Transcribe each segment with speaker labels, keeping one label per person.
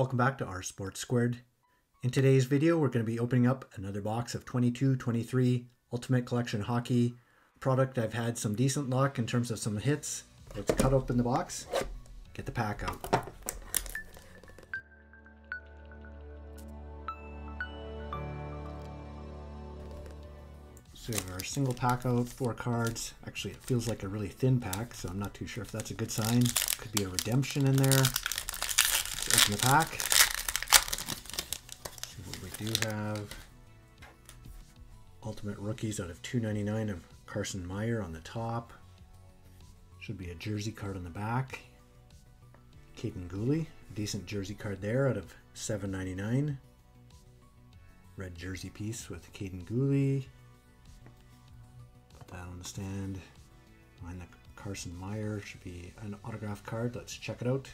Speaker 1: Welcome back to R Sports Squared. In today's video, we're going to be opening up another box of 22-23 Ultimate Collection Hockey product. I've had some decent luck in terms of some hits. Let's cut open the box, get the pack out. So we have our single pack out, four cards. Actually, it feels like a really thin pack, so I'm not too sure if that's a good sign. Could be a redemption in there. Open the pack. See what we do have. Ultimate Rookies out of 299 of Carson Meyer on the top. Should be a jersey card on the back. Kaiden Guhle, decent jersey card there out of 799. Red jersey piece with Kaiden Put that on the stand. Behind the Carson Meyer should be an autograph card. Let's check it out.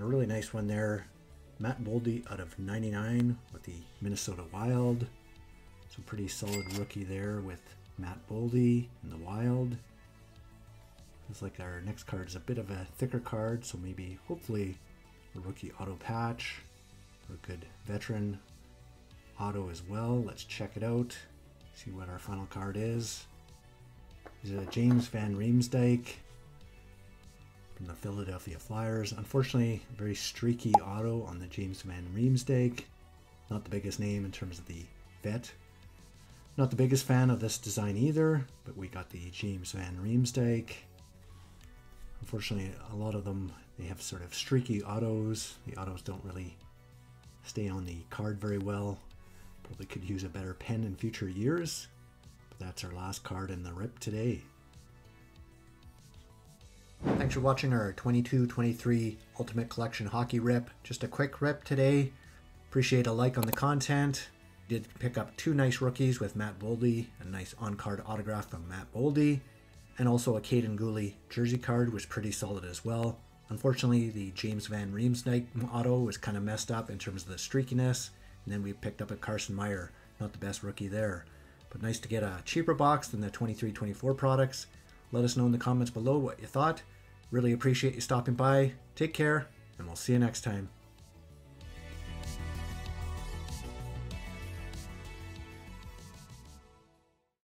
Speaker 1: A really nice one there. Matt Boldy out of 99 with the Minnesota Wild. Some pretty solid rookie there with Matt Boldy in the Wild. Looks like our next card is a bit of a thicker card, so maybe hopefully a rookie auto patch or a good veteran auto as well. Let's check it out. See what our final card is is it a James Van Riemsdyk from the Philadelphia Flyers. Unfortunately, very streaky auto on the James Van Riemsdyk. Not the biggest name in terms of the vet. Not the biggest fan of this design either, but we got the James Van Riemsdyk. Unfortunately, a lot of them, they have sort of streaky autos. The autos don't really stay on the card very well. Probably could use a better pen in future years But that's our last card in the rip today. Thanks for watching our 22-23 Ultimate Collection Hockey Rip. Just a quick rip today. Appreciate a like on the content. Did pick up two nice rookies with Matt Boldy, a nice on-card autograph from Matt Boldy, and also a Kaiden Guhle jersey card was pretty solid as well. Unfortunately, the James Van Riemsdyk auto was kind of messed up in terms of the streakiness, and then we picked up a Carson Meyer, not the best rookie there. But nice to get a cheaper box than the 23-24 products. Let us know in the comments below what you thought. Really appreciate you stopping by. Take care, and we'll see you next time.